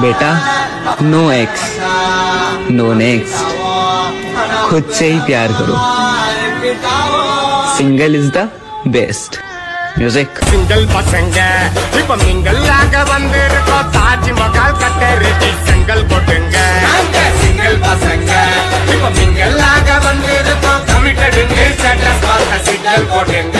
बेटा no x no next खुद से ही प्यार करो single is the best music single பசங்க இப்ப மிங்கல்லாக வந்திருக்கோம் தாஜ்மஹால் கட்டறிச்சி செங்கல் போட்டுங்க சிங்கல் பசங்க இப்ப மிங்கல்லாக வந்திருக்கோம் கமிட்டடுங்க ஸ்டேட்டஸ் பார்க்க சிங்கல் போட்டுங்க